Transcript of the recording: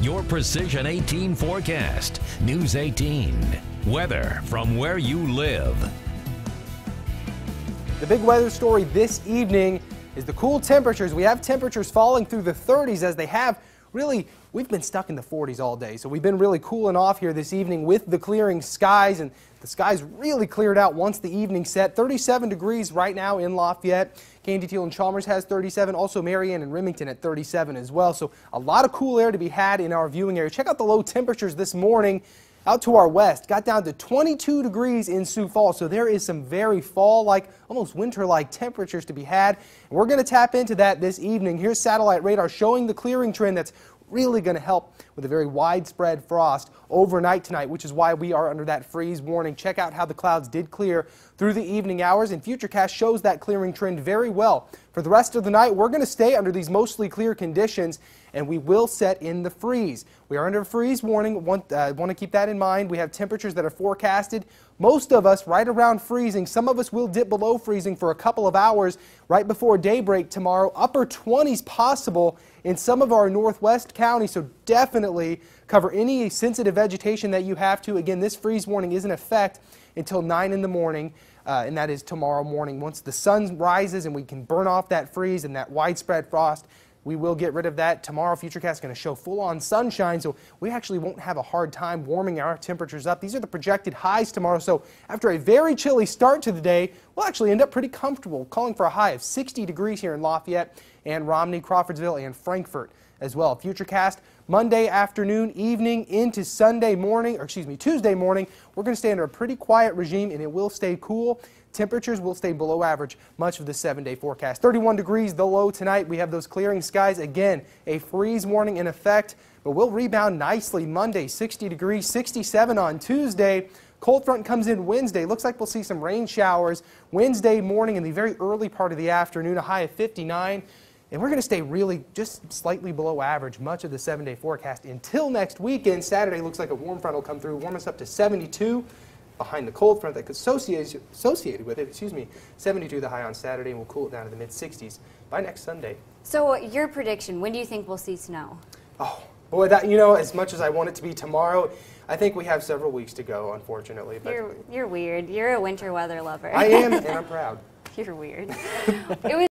your Precision 18 forecast. News 18. Weather from where you live. The big weather story this evening is the cool temperatures. We have temperatures falling through the 30s as they have really, we've been stuck in the 40s all day. So we've been really cooling off here this evening with the clearing skies and the skies really cleared out once the evening set. 37 degrees right now in Lafayette. Candy Teal and Chalmers has 37. Also Marion and Remington at 37 as well. So a lot of cool air to be had in our viewing area. Check out the low temperatures this morning out to our west. Got down to 22 degrees in Sioux Falls. So there is some very fall-like, almost winter-like temperatures to be had. And we're going to tap into that this evening. Here's satellite radar showing the clearing trend that's really going to help with a very widespread frost overnight tonight, which is why we are under that freeze warning. Check out how the clouds did clear through the evening hours, and Futurecast shows that clearing trend very well. For the rest of the night, we're going to stay under these mostly clear conditions, and we will set in the freeze. We are under a freeze warning. Want, uh, want to keep that in mind. We have temperatures that are forecasted. Most of us right around freezing. Some of us will dip below freezing for a couple of hours right before daybreak tomorrow. Upper 20s possible in some of our northwest counties, so definitely cover any sensitive vegetation that you have to. Again, this freeze warning is in effect until 9 in the morning, uh, and that is tomorrow morning. Once the sun rises and we can burn off that freeze and that widespread frost, we will get rid of that. Tomorrow, Futurecast is going to show full-on sunshine, so we actually won't have a hard time warming our temperatures up. These are the projected highs tomorrow, so after a very chilly start to the day, we'll actually end up pretty comfortable, calling for a high of 60 degrees here in Lafayette and Romney, Crawfordsville, and Frankfort as well. Futurecast Monday afternoon, evening into Sunday morning, or excuse me, Tuesday morning. We're going to stay under a pretty quiet regime and it will stay cool. Temperatures will stay below average much of the seven day forecast. 31 degrees the low tonight. We have those clearing skies. Again, a freeze warning in effect, but we'll rebound nicely Monday, 60 degrees, 67 on Tuesday. Cold front comes in Wednesday. Looks like we'll see some rain showers Wednesday morning in the very early part of the afternoon, a high of 59. And we're going to stay really just slightly below average much of the seven day forecast until next weekend. Saturday looks like a warm front will come through, warm us up to 72 behind the cold front that's associated, associated with it. Excuse me, 72 the high on Saturday, and we'll cool it down to the mid 60s by next Sunday. So, uh, your prediction, when do you think we'll see snow? Oh, boy, that, you know, as much as I want it to be tomorrow, I think we have several weeks to go, unfortunately. But you're, you're weird. You're a winter weather lover. I am, and I'm proud. You're weird. it was